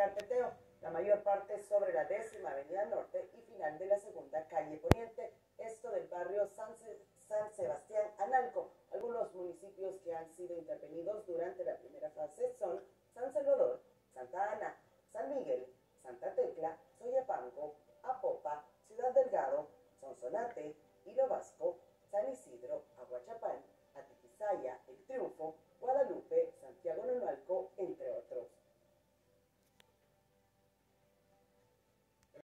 carpeteo, la mayor parte sobre la décima avenida norte y final de la segunda calle poniente, esto del barrio San, San Sebastián Analco. Algunos municipios que han sido intervenidos durante la primera fase son San Salvador, Santa Ana, San Miguel, Santa Tecla, Soyapango, Apopa, Ciudad Delgado, Sonsonate, Hilo Vasco, San Isidro, Aguachapán, Atiquizaya, El Triunfo, Guadalupe, Santiago Nonualco, entre otros.